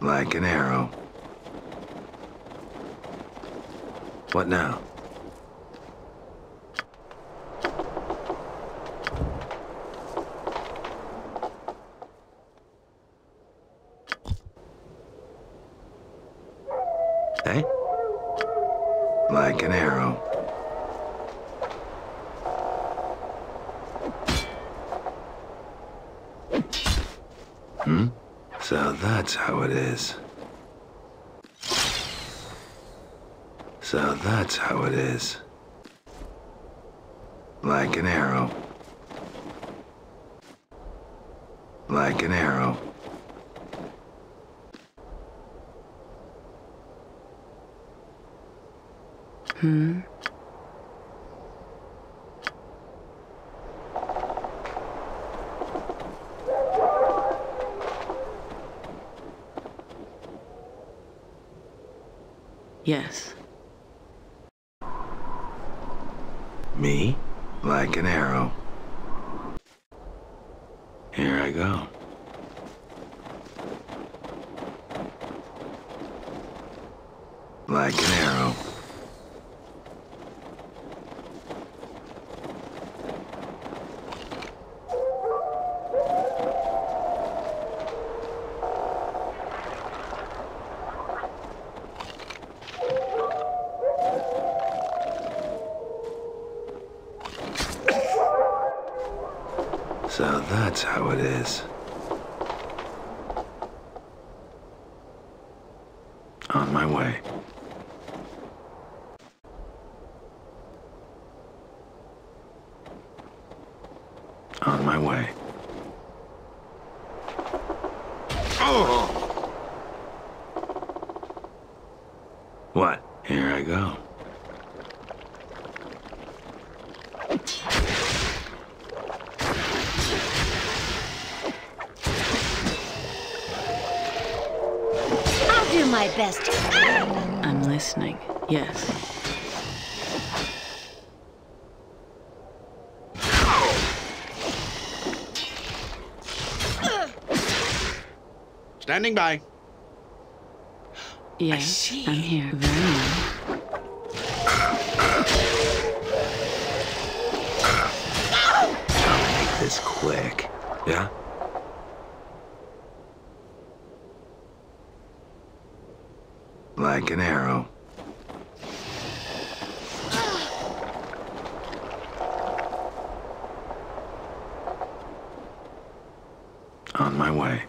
Like an arrow. What now? Hey? Like an arrow. Hmm? So that's how it is. So that's how it is. Like an arrow. Like an arrow. Hmm? Yes. Me? Like an arrow. Here I go. Like an arrow. That's how it is. On my way. On my way. What? Listening. Yes. Standing by. Yes. see. I'm here. Very well. Make this quick. Yeah? Like an arrow. On my way.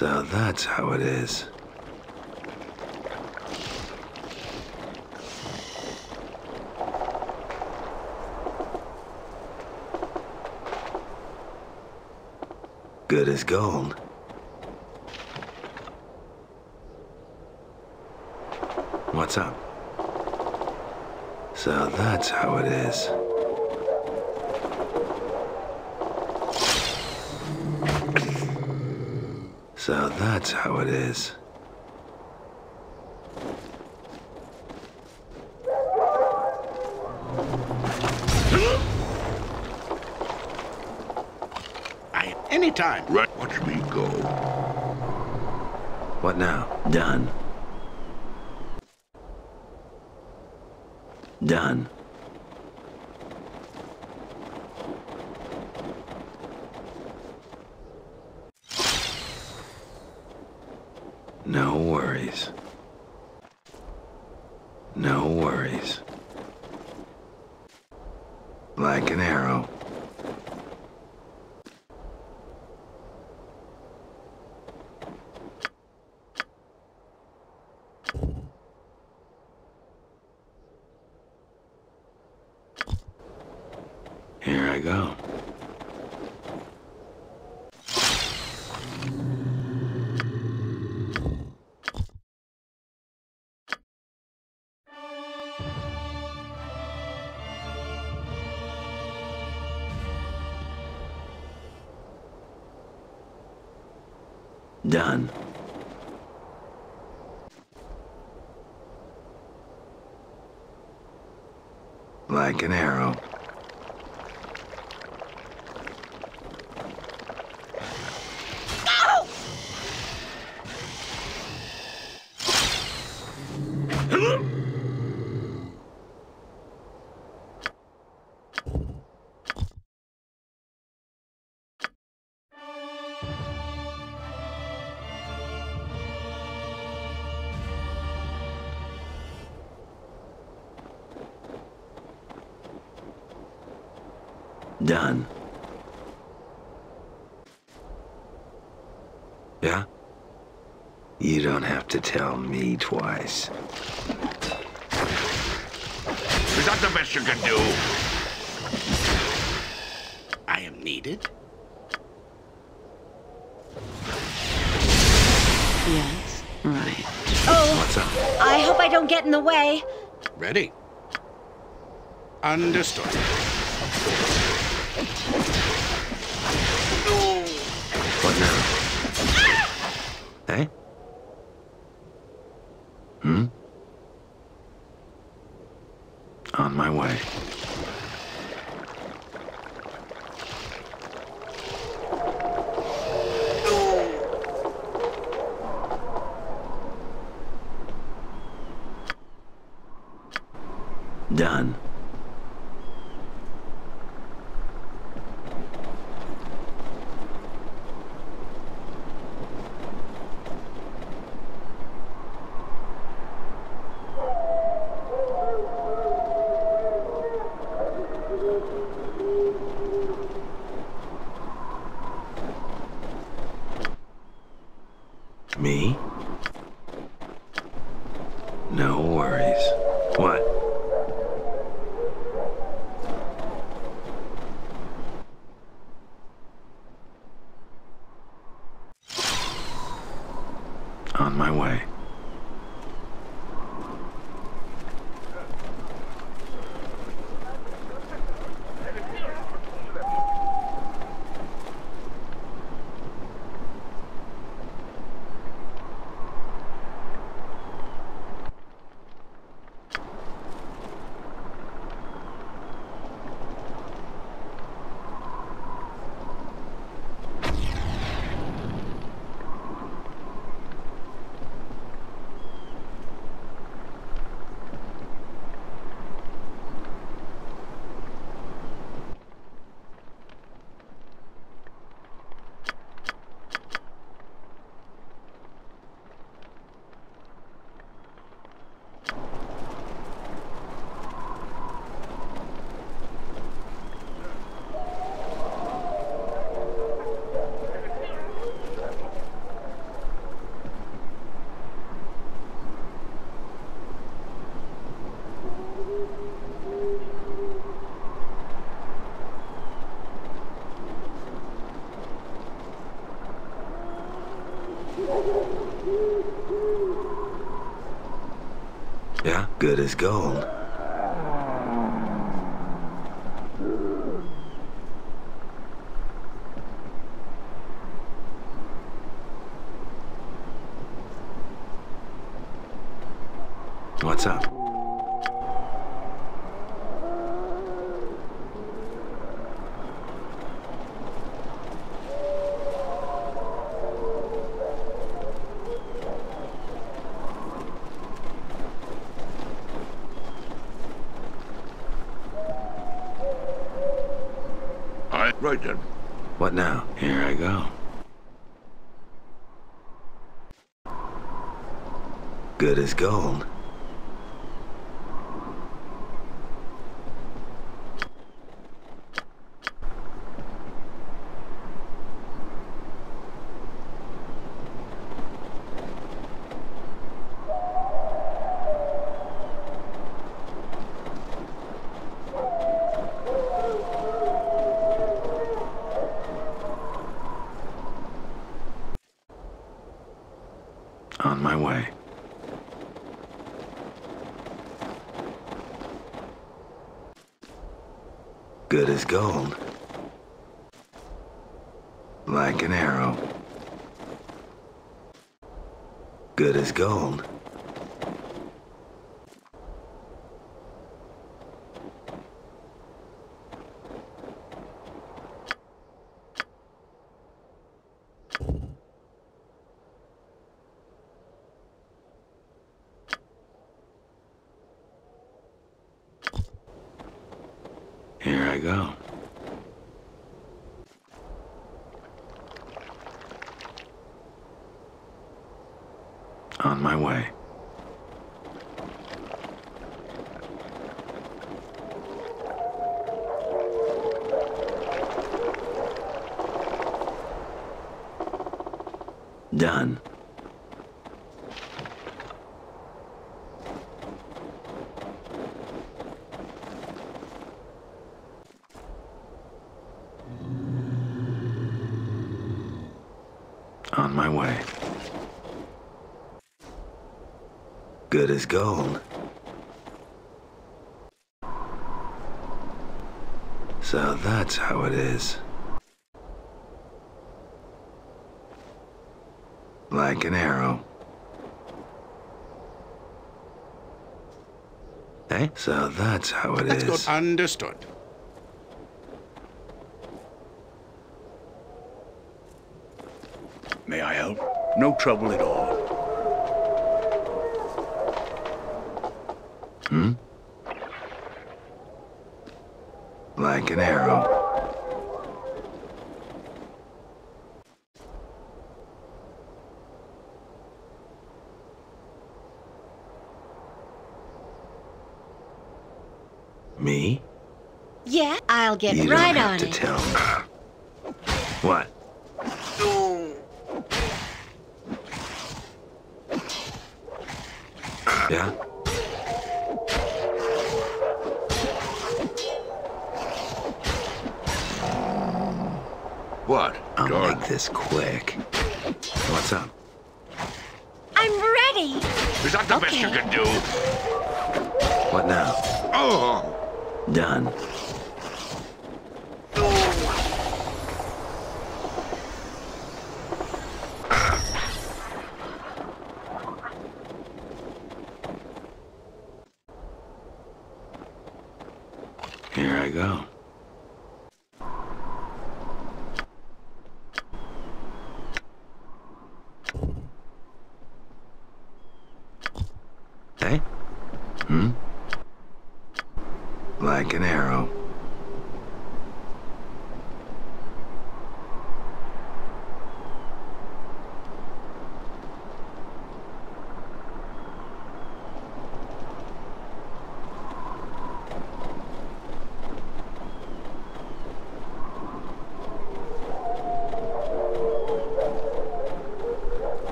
So that's how it is. Good as gold. What's up? So that's how it is. So that's how it is. I anytime. Right, watch me go. What now? Done. Done. No worries. No worries. Like an arrow. Done. Like an arrow. Done. Yeah? You don't have to tell me twice. Is that the best you can do? I am needed. Yes. Right. Oh, What's up? I hope I don't get in the way. Ready. Understood. Thank you. My way. Yeah, good as gold. What's up? I right then. What now? Here I go. Good as gold. On my way. As gold. Like an arrow. Good as gold. Here I go. On my way. Done. On my way. Good as gold. So that's how it is. Like an arrow. Eh? So that's how it is. That's good. Understood. May I help? No trouble at all. Hmm? Like an arrow. Me? Yeah, I'll get you right don't have on to it. tell me. What? Yeah? What? I'll George? make this quick. What's up? I'm ready. Is that the best you can do? What now? Oh, Done. Here I go. Hey? Hmm? Like an arrow.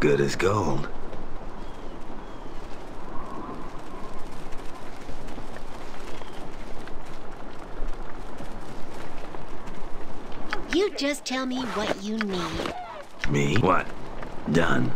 Good as gold. You just tell me what you need. Me? What? Done.